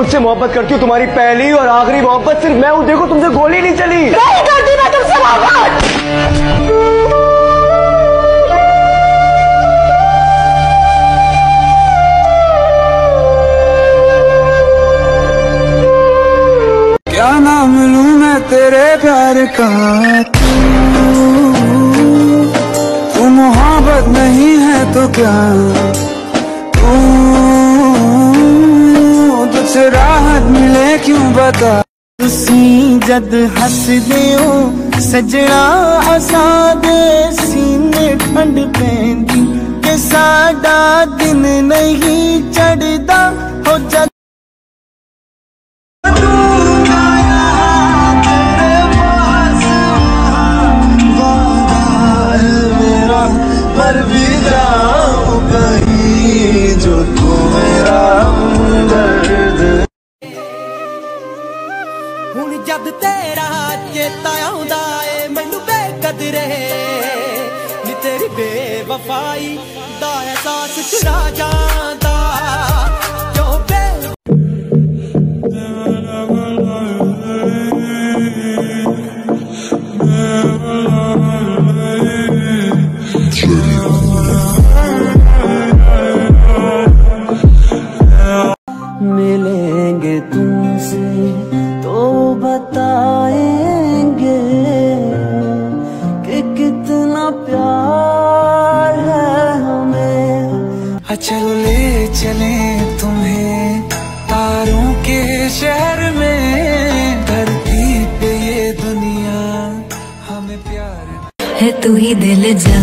मुझसे मोहब्बत करती हूँ तुम्हारी पहली और आखिरी मोहब्बत सिर्फ़ मैं हूँ देखो तुमसे गोली नहीं चली। नहीं करती मैं तुमसे मोहब्बत! क्या नाम लूँ मैं तेरे प्यार का? तू तू मोहब्बत नहीं है तो क्या? तुझसे राहत मिले क्यों बता ਤੁਸੀਂ ਜਦ ਹੱਸਦੇ ਹੋ ਸਜਣਾ ਅਸਾਂ ਦੇ ਸੀਨੇ ਠੰਡ ਪੈਂਦੀ ਕਿ ਸਾਡਾ ਦਿਨ ਨਹੀਂ ਚੜਦਾ ਹੋ ਜਦ ਜਦ ਤੇਰਾ ਚੇਤਾ ਆਉਂਦਾ ਏ ਮੈਨੂੰ ਬੇਕਦਰੇ ਨੀ ਤੇਰੀ ਬੇਵਫਾਈ ਦਾ ਅਹਿਸਾਸ ਚੁਰਾ ਜਾਂਦਾ ਕਿਉਂ ਬੇ मिलेंगे तुमसे चलो ले चले तुम्हें। तारों के शहर में, धरती पे ये दुनिया, हमें प्यार है। तू ही दिल जा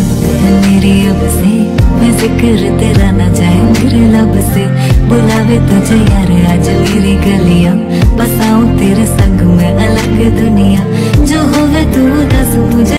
मेरी अब से। मैं ज़िक्र तेरा ना चाहे मेरे लब से। बुलावे तुझे यार, आज मेरी गलिया। बसाऊं तेरे संग में अलग दुनिया। जो होवे तू दस मुझे